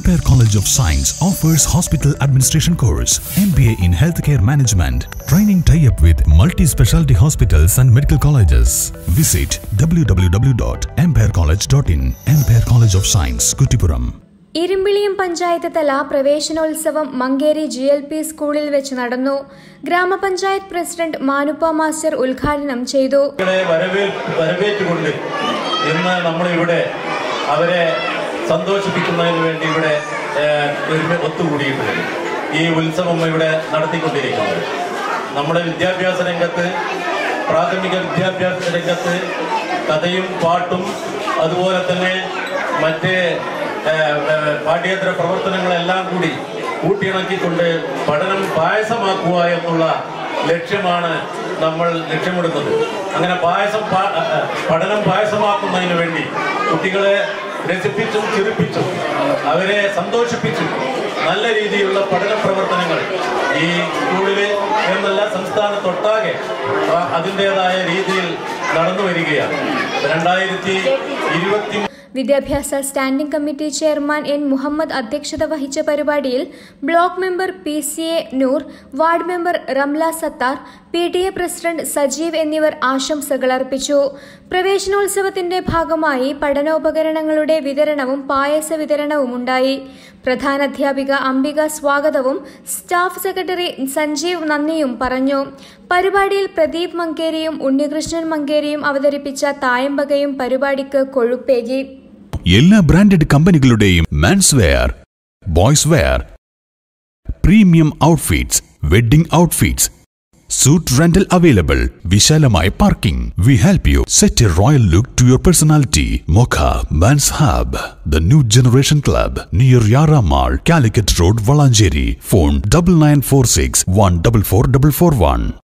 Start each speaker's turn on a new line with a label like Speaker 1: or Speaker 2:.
Speaker 1: Empire College of Science offers hospital administration course, MBA in healthcare management, training tie-up with multi-specialty hospitals and medical colleges. Visit www.empirecollege.in. Empire College of Science, Kutipuram.
Speaker 2: Irimbiliyam panchayat തല പ്രവേശനോത്സവം Mankeri G L P സ്കൂളിൽ വെച്ച് നടന്നു ഗ്രാമപഞ്ചായത്ത് president Manuppa master ഉദ്ഘാടനം ചെയ്തു
Speaker 3: വരവേറ്റുകൊണ്ട് ഇന്ന് നമ്മളിവിടെ അവരെ സന്തോഷിപ്പിക്കുന്നതിന് വേണ്ടി ഇവിടെ ഒരുമ ഒത്തുകൂടിയിട്ടുണ്ട്. ഈ ഉത്സവം ഇവിടെ നടത്തിക്കൊണ്ടിരിക്കുന്നത്. നമ്മുടെ വിദ്യാഭ്യാസ രംഗത്ത് പ്രാഥമിക വിദ്യാഭ്യാസ രംഗത്ത് കഥയും പാട്ടും അതുപോലെ തന്നെ മറ്റ് പാഠ്യേതര പ്രവർത്തനങ്ങളെല്ലാം കൂടി കൂട്ടിയിണക്കിക്കൊണ്ട് പഠനം പായസമാക്കുക എന്നുള്ള ലക്ഷ്യമാണ് നമ്മൾ ലക്ഷ്യമിടുന്നത്. അങ്ങനെ പായസം പഠനം പായസമാക്കുന്നതിന് വേണ്ടി കുട്ടികളെ രസിപ്പിച്ചും ചിരിപ്പിച്ചും അവരെ സന്തോഷിപ്പിച്ചും നല്ല രീതിയിലുള്ള പഠന പ്രവർത്തനങ്ങൾ ഈ സ്കൂളിലെ എന്നല്ല സംസ്ഥാനത്തൊട്ടാകെ അതിന്റെതായ രീതിയിൽ നടന്നു വരികയാണ്. രണ്ടായിരത്തി ഇരുപത്തി
Speaker 2: വിദ്യാഭ്യാസ standing committee chairman N Muhammad അധ്യക്ഷത വഹിച്ച പരിപാടിയിൽ block member P C A Noor ward member Ramla Sathar P T A president Sajeev എന്നിവർ ആശംസകൾ അർപ്പിച്ചു. പ്രവേശനോത്സവത്തിന്റെ ഭാഗമായി പഠനോപകരണങ്ങളുടെ വിതരണവും പായസ വിതരണവും ഉണ്ടായി. പ്രധാനാധ്യാപിക അംബിക സ്വാഗതവും സ്റ്റാഫ് സെക്രട്ടറി സഞ്ജീവ് നന്ദിയും പറഞ്ഞു. പരിപാടിയിൽ പ്രദീപ് മങ്കേരിയും ഉണ്ണികൃഷ്ണൻ മങ്കേരിയും അവതരിപ്പിച്ച തായമ്പകയും പരിപാടിക്ക് കൊഴുപ്പേകി.
Speaker 1: എല്ലാ ബ്രാൻഡഡ് കമ്പനികളുടെയും men's wear boys wear premium outfits wedding outfits suit rental available വിശാലമായ parking we help you set a royal look to your personality മൊഖ man's hub the new generation club near Yara mall Calicut road Valanchery phone double nine four six one double four double four one